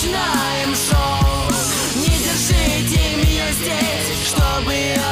Начинаем шоу. Не держите меня здесь, чтобы я